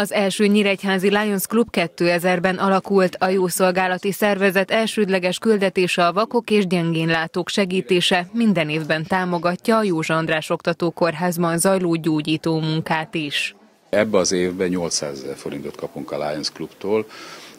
Az első Nyíregyházi Lions Club 2000-ben alakult a jószolgálati szervezet elsődleges küldetése a vakok és gyengénlátók segítése. Minden évben támogatja a Józsa András Oktatókórházban zajló gyógyító munkát is. Ebbe az évben 800 ezer forintot kapunk a Lions Clubtól,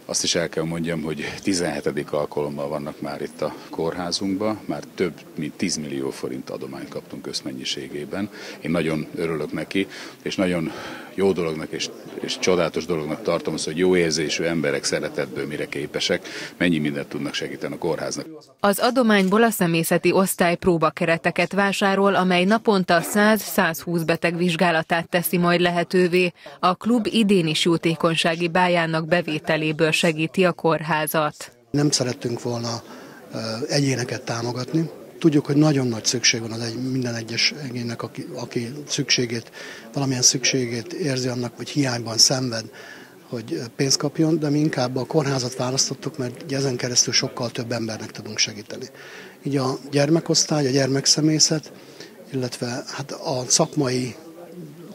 azt is el kell mondjam, hogy 17. alkalommal vannak már itt a kórházunkban, már több mint 10 millió forint adományt kaptunk összmennyiségében. Én nagyon örülök neki, és nagyon jó dolognak és, és csodálatos dolognak tartom az, hogy jó érzésű emberek szeretetből mire képesek, mennyi mindent tudnak segíteni a kórháznak. Az adományból a személyzeti osztály próbakereteket vásárol, amely naponta 100-120 beteg vizsgálatát teszi majd lehetővé. A klub idén is jótékonysági bájának bevételéből segíti a kórházat. Nem szerettünk volna egyéneket támogatni, Tudjuk, hogy nagyon nagy szükség van az egy, minden egyes egyének, aki, aki szükségét, valamilyen szükségét érzi annak, vagy hiányban szenved, hogy pénzt kapjon, de mi inkább a kórházat választottuk, mert ezen keresztül sokkal több embernek tudunk segíteni. Így a gyermekosztály, a gyermekszemészet, illetve hát a szakmai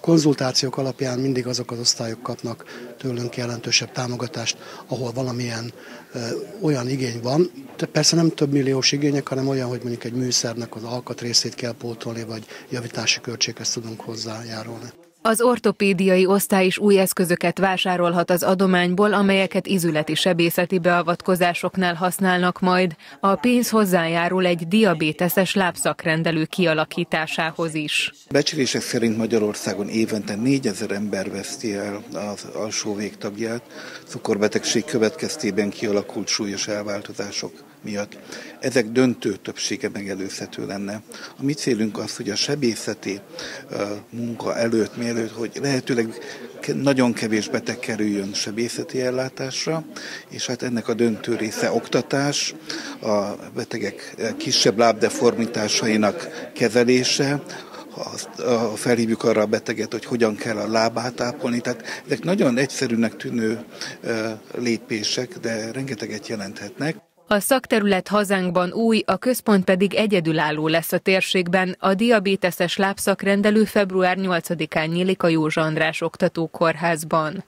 konzultációk alapján mindig azok az osztályok kapnak tőlünk jelentősebb támogatást, ahol valamilyen ö, olyan igény van. Persze nem több milliós igények, hanem olyan, hogy mondjuk egy műszernek az alkatrészét kell pótolni, vagy javítási költséghez tudunk hozzájárulni. Az ortopédiai osztály is új eszközöket vásárolhat az adományból, amelyeket izületi sebészeti beavatkozásoknál használnak majd. A pénz hozzájárul egy diabéteses lábszakrendelő kialakításához is. Becslések szerint Magyarországon évente 4000 ember veszti el az alsó végtagját, cukorbetegség következtében kialakult súlyos elváltozások miatt. Ezek döntő többsége megelőzhető lenne. A mi célunk az, hogy a sebészeti munka előtt, mielőtt, hogy lehetőleg nagyon kevés beteg kerüljön sebészeti ellátásra, és hát ennek a döntő része oktatás, a betegek kisebb lábdeformitásainak kezelése, felhívjuk arra a beteget, hogy hogyan kell a lábát ápolni. Tehát ezek nagyon egyszerűnek tűnő lépések, de rengeteget jelenthetnek. A szakterület hazánkban új, a központ pedig egyedülálló lesz a térségben. A diabéteses lábszakrendelő február 8-án nyílik a Józsa András Oktatókórházban.